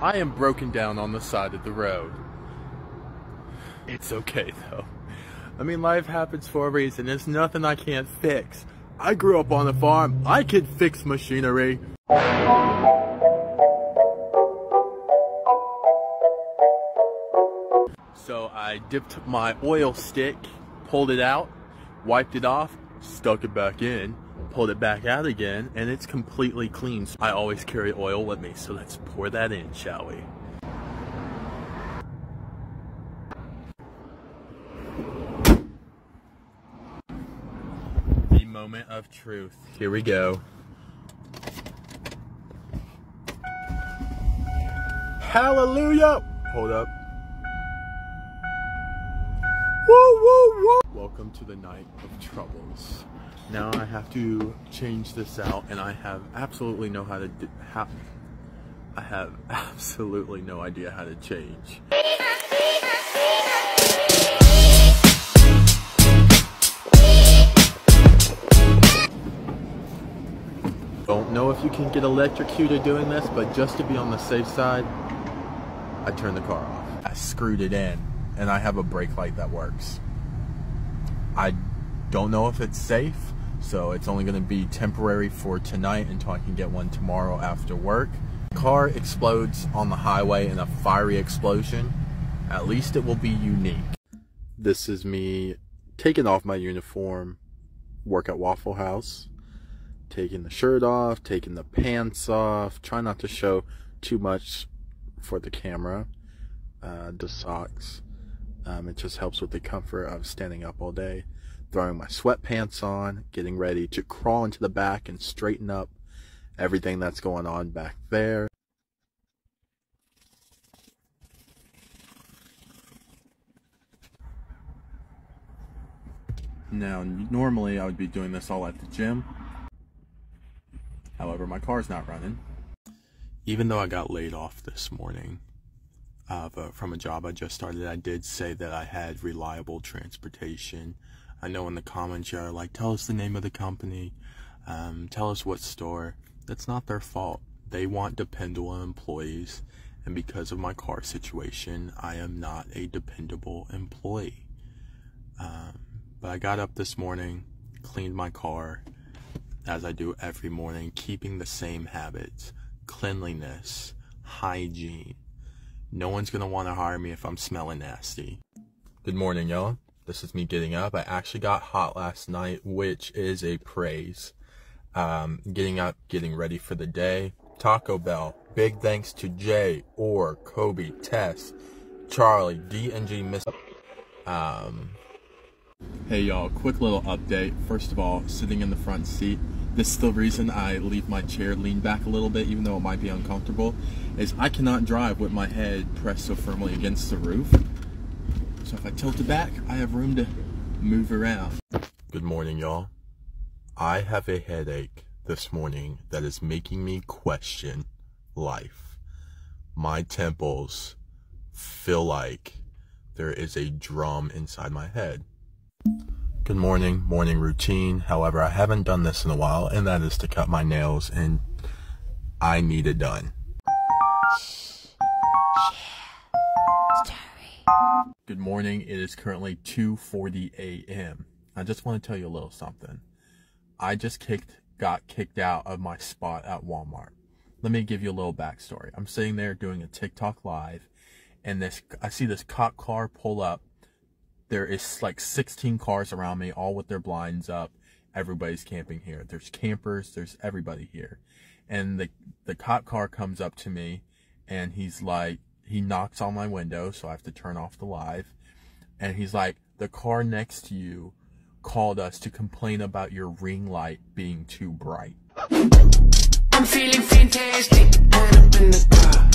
I am broken down on the side of the road. It's okay though. I mean, life happens for a reason. There's nothing I can't fix. I grew up on a farm. I can fix machinery. So I dipped my oil stick, pulled it out, wiped it off, stuck it back in, pulled it back out again, and it's completely clean. I always carry oil with me, so let's pour that in, shall we? The moment of truth. Here we go. Hallelujah! Hold up. Woo, woo! Welcome to the night of troubles. Now I have to change this out, and I have absolutely no how to do, how, I have absolutely no idea how to change. Don't know if you can get electrocuted doing this, but just to be on the safe side, I turned the car off. I screwed it in, and I have a brake light that works. I don't know if it's safe, so it's only going to be temporary for tonight until I can get one tomorrow after work. Car explodes on the highway in a fiery explosion. At least it will be unique. This is me taking off my uniform, work at Waffle House, taking the shirt off, taking the pants off, try not to show too much for the camera, uh, the socks. Um, it just helps with the comfort of standing up all day. Throwing my sweatpants on, getting ready to crawl into the back and straighten up everything that's going on back there. Now, normally I would be doing this all at the gym. However, my car's not running. Even though I got laid off this morning uh, from a job I just started, I did say that I had reliable transportation. I know in the comments you're like, tell us the name of the company, um, tell us what store. That's not their fault. They want dependable employees, and because of my car situation, I am not a dependable employee. Um, but I got up this morning, cleaned my car, as I do every morning, keeping the same habits cleanliness, hygiene. No one's gonna wanna hire me if I'm smelling nasty. Good morning, y'all. This is me getting up. I actually got hot last night, which is a praise. Um, getting up, getting ready for the day. Taco Bell. Big thanks to Jay, or Kobe, Tess, Charlie, D and G Miss. Um, hey y'all, quick little update. First of all, sitting in the front seat. This is the reason I leave my chair lean back a little bit, even though it might be uncomfortable, is I cannot drive with my head pressed so firmly against the roof. So if I tilt it back, I have room to move around. Good morning, y'all. I have a headache this morning that is making me question life. My temples feel like there is a drum inside my head. Good morning, morning routine. However, I haven't done this in a while, and that is to cut my nails, and I need it done. Good morning. It is currently 2:40 a.m. I just want to tell you a little something. I just kicked got kicked out of my spot at Walmart. Let me give you a little backstory. I'm sitting there doing a TikTok live, and this I see this cop car pull up there is like 16 cars around me, all with their blinds up. Everybody's camping here. There's campers. There's everybody here. And the, the cop car comes up to me and he's like, he knocks on my window. So I have to turn off the live. And he's like, the car next to you called us to complain about your ring light being too bright. I'm feeling fantastic.